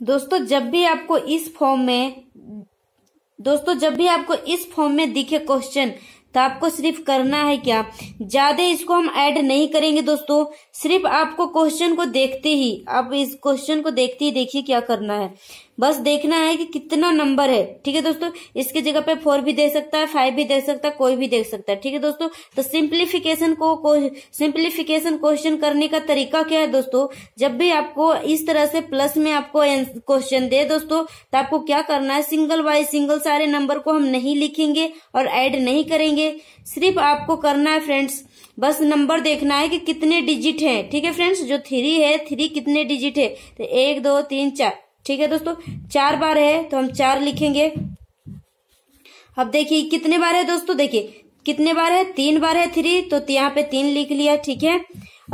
दोस्तों, जब भी आपको इस फॉर्म में, दोस्तों, जब भी आपको इस फॉर्म में दिखे क्वेश्चन तो आपको सिर्फ़ करना है क्या? ज़्यादा इसको हम ऐड नहीं करेंगे दोस्तों, सिर्फ़ आपको क्वेश्चन को देखते ही, आप इस क्वेश्चन को देखते ही देखिए क्या करना है। बस देखना है कि कितना नंबर है। ठीक है दोस्तों? इसके जगह पे फोर भी दे सकता है फाइव भी दे सकता है, कोई भी दे सकता है। ठीक है दोस्तों? तो सिंप्लीफिकेशन को सिंप्लीफिकेशन क्वेश्चन करने का तरीका क्या है दोस्तों? जब भी आपको इस तरह से प्लस में आपको क्वेश्चन दे दोस्तों तो आपको क्या करना है? सिंगल बाय सिंगल सारे नंबर को हम नहीं लिखेंगे और एड नहीं करेंगे। सिर्फ़ आपको करना है फ्रेंड्स बस नंबर देखना है कि कितने डिजिट है। ठीक है फ्रेंड्स जो थ्री है थ्री कितने डिजिट है? तो एक, दो, तीन, चार। ठीक है दोस्तों चार बार है तो हम चार लिखेंगे। अब देखिए कितने बार है दोस्तों देखिए कितने बार है? तीन बार है थ्री तो यहाँ पे तीन लिख लिया ठीक है?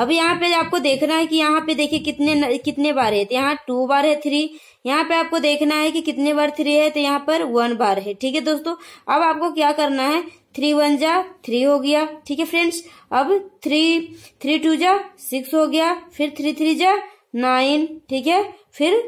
अब यहाँ पे आपको देखना है कि यहाँ पे देखिए कितने न, कितने बार है तो यहाँ टू बार है थ्री यहाँ पे आपको देखना है कि कितने बार थ्री है तो यहाँ पर वन बार है ठीक है दोस्तों? अब आपको क्या करना है? थ्री वन जा थ्री हो गया ठीक है फ्रेंड्स अब थ्री थ्री टू जा सिक्स हो गया फिर थ्री थ्री जा नाइन ठीक है? फिर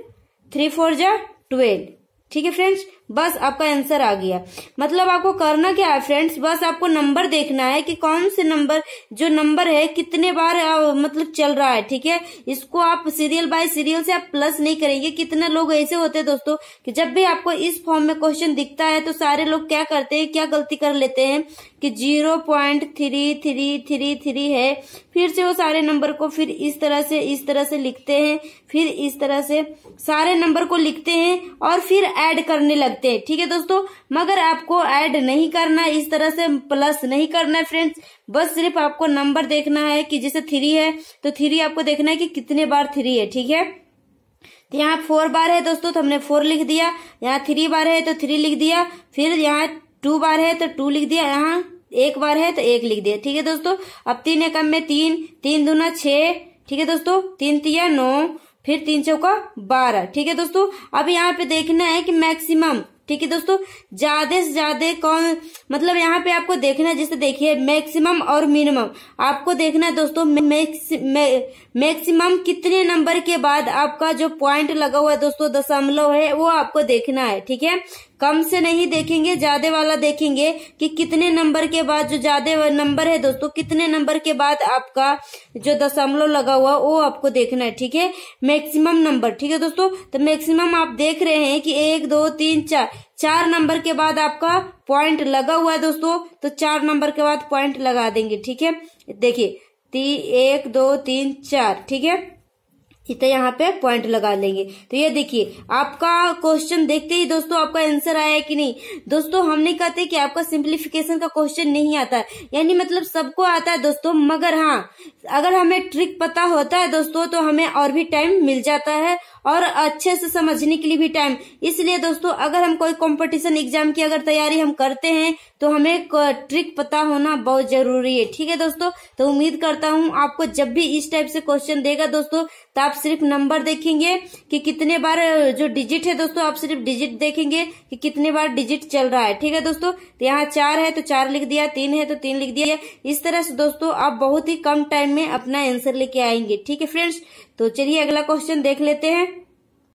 थ्री फोर जा ट्वेल्व। ठीक है फ्रेंड्स? बस आपका आंसर आ गया। मतलब आपको करना क्या है फ्रेंड्स बस आपको नंबर देखना है कि कौन से नंबर जो नंबर है, कितने बार मतलब चल रहा है, ठीक है? इसको आप सीरियल बाय सीरियल से आप प्लस नहीं करेंगे। कितने लोग ऐसे होते हैं दोस्तों कि जब भी आपको इस फॉर्म में क्वेश्चन दिखता है तो सारे लोग क्या करते हैं, क्या गलती कर लेते हैं कि zero point three three three three है। फिर से वो सारे नंबर को फिर इस तरह से, इस तरह से लिखते हैं, फिर इस तरह से सारे नंबर को लिखते हैं और फिर ऐड करने लगते हैं। ठीक है दोस्तों? मगर आपको ऐड नहीं करना, इस तरह से प्लस नहीं करना है फ्रेंड्स बस सिर्फ़ आपको नंबर देखना है कि जैसे थ्री है तो थ्री आपको देखना है कि कितने बार थ्री है, ठीक है? तो यहाँ फोर बार है दोस्तों तो हमने फोर लिख दिया। यहाँ थ्री बार है तो थ्री लिख दिया। फिर यहाँ टू बार है तो टू लिख दिया। यहाँ एक बार है तो एक लिख दिया। ठीक है दोस्तों? अब तीन एकम में तीन तीन दूना छह। ठीक है दोस्तों? तीन तिया नौ। फिर तीन चौका बारह। ठीक है दोस्तों अब यहाँ पे देखना है कि मैक्सिमम ठीक है दोस्तों? ज़्यादा से ज़्यादा कौन मतलब यहाँ पे आपको देखना है, जैसे देखिए मैक्सिमम और मिनिमम आपको देखना है दोस्तों मैक्सिमम कितने नंबर के बाद आपका जो पॉइंट लगा हुआ है दोस्तों, दशमलव है, वो आपको देखना है, ठीक है? कम से नहीं देखेंगे, ज़्यादा वाला देखेंगे कि कितने नंबर के बाद जो ज़्यादा नंबर है दोस्तों, कितने नंबर के बाद आपका जो दशमलव लगा हुआ, वो आपको देखना है, ठीक है? मैक्सिमम नंबर ठीक है दोस्तों? तो मैक्सिमम आप देख रहे हैं कि एक, दो, तीन, चार चार नंबर के बाद आपका पॉइंट लगा हुआ है दोस्तों तो चार नंबर के बाद पॉइंट लगा देंगे, ठीक है? देखिए तीन एक, दो, तीन, चार, ठीक है? इतना यहाँ पे पॉइंट लगा लेंगे। तो ये देखिए, आपका क्वेश्चन देखते ही दोस्तों आपका आंसर आया है कि नहीं? दोस्तों हम नहीं कहते कि आपका सिंप्लीफिकेशन का क्वेश्चन नहीं आता। यानी मतलब सबको आता है दोस्तों, मगर हाँ अगर हमें ट्रिक पता होता है दोस्तों तो हमें और भी टाइम मिल जाता है और अच्छे से समझने के लिए भी टाइम इसलिए दोस्तों, अगर हम कोई कंपटीशन एग्ज़ाम की अगर तैयारी हम करते हैं तो हमें ट्रिक पता होना बहुत ज़रूरी है. ठीक है दोस्तों? तो उम्मीद करता हूँ आपको जब भी इस टाइप से क्वेश्चन देगा दोस्तों तो आप सिर्फ़ नंबर देखेंगे कि कितने बार जो डिजिट है दोस्तों, आप सिर्फ़ डिजिट देखेंगे कि कितने बार डिजिट चल रहा है. ठीक है दोस्तों? तो यहाँ चार है तो चार लिख दिया, तीन है तो तीन लिख दिया. इस तरह से दोस्तों, आप बहुत ही कम टाइम में अपना आंसर लेके आएँगे। ठीक है फ्रेंड्स तो चलिए अगला क्वेश्चन देख लेते हैं।